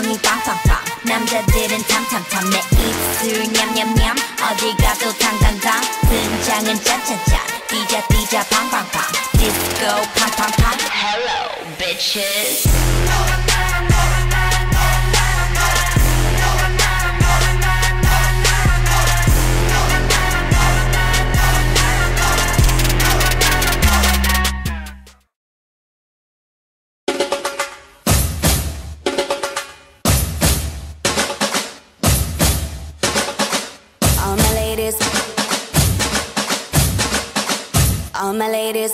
엉덩이 빵빵빵 남자들은 탐탐탐 내 입술 냠냠냠 어디 가도 당당당 등장은 짜짜짜 뛰자 뛰자 팡팡팡 디스코 팡팡팡 Hello bitches ladies. All my ladies.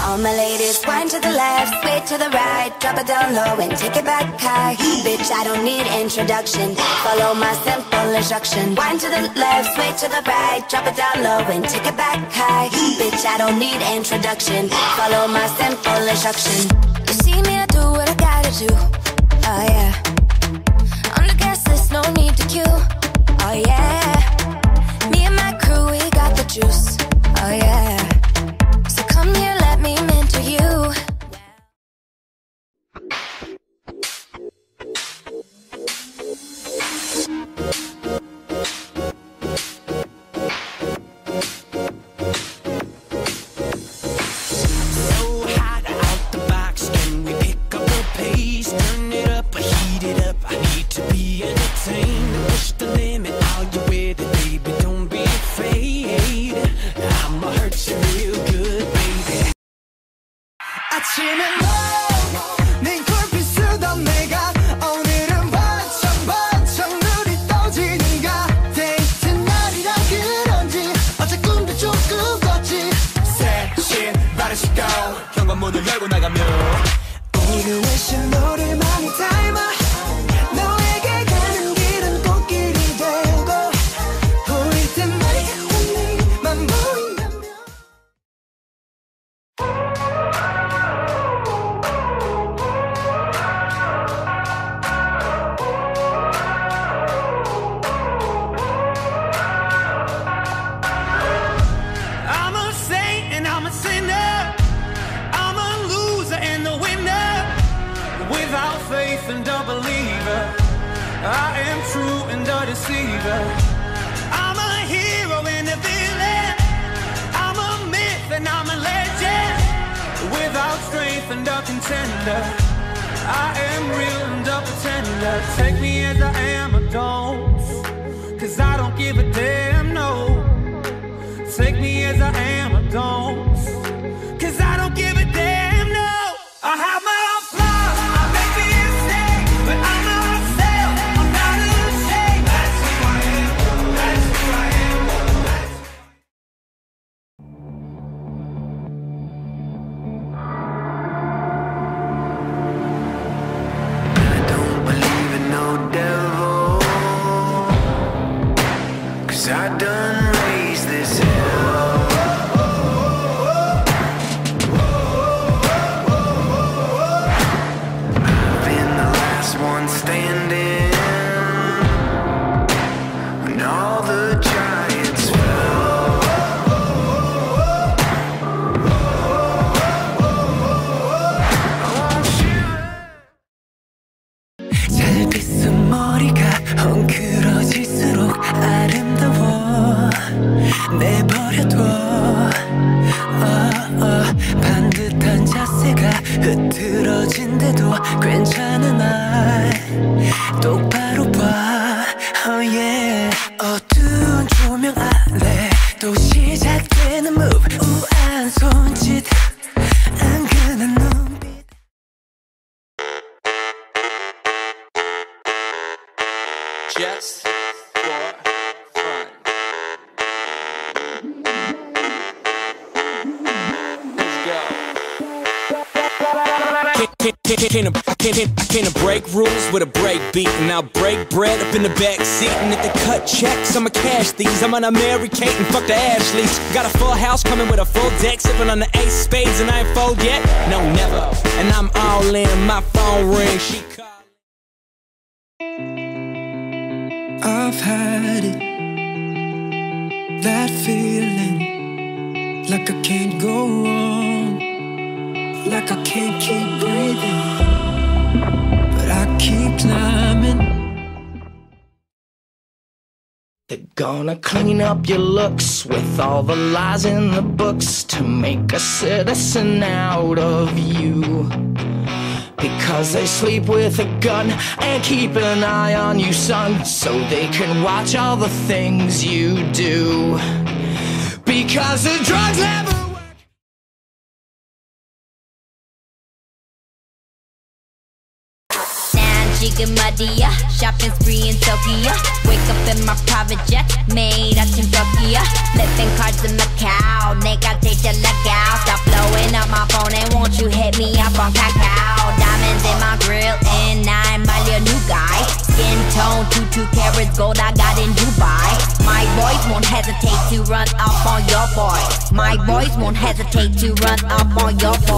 All my ladies, wind to the left, sway to the right, drop it down low and take it back high. Bitch, I don't need introduction. Follow my simple instruction. Wind to the left, sway to the right, drop it down low and take it back high. Bitch, I don't need introduction. Follow my simple instruction. You see me, I do what I gotta do. Oh yeah. No need to queue. Oh yeah. Me and my crew, we got the juice. 현관문을 열고 나가면 오늘은 외신 너 faith and a believer, I am true and a deceiver. I'm a hero and a villain. I'm a myth and I'm a legend. Without strength and a contender, I am real and a pretender. Take me as I am, or don't. Cause I don't give a damn, no. Take me as I am, or don't. Cause I don't give a damn, no. I have my just for fun. Let's go. Can't, can't, can't, I can't, I can't break rules with a break beat? And I'll break bread up in the back seat And if they cut checks, I'ma cash these. I'm gonna marry Kate and fuck the Ashleys. Got a full house coming with a full deck Sipping on the ace spades and I ain't fold yet. No, never. And I'm all in, my phone ring She call I've had it. That feeling, like I can't go on, like I can't keep breathing, but I keep climbing. They're gonna clean up your looks with all the lies in the books to make a citizen out of you. Because they sleep with a gun and keep an eye on you, son, so they can watch all the things you do. Because the drugs never. Jigamadiya, uh, shopping spree in Tokyo. Wake up in my private jet, made out in Tokyo. Flipping cars in Macau, nigga, take the look out. Stop blowing up my phone and won't you hit me up on Kakao? Diamonds in my grill and I'm 말려 new guy. Skin tone two two carats gold I got in Dubai. My boys won't hesitate to run up on your boy. My boys won't hesitate to run up on your boy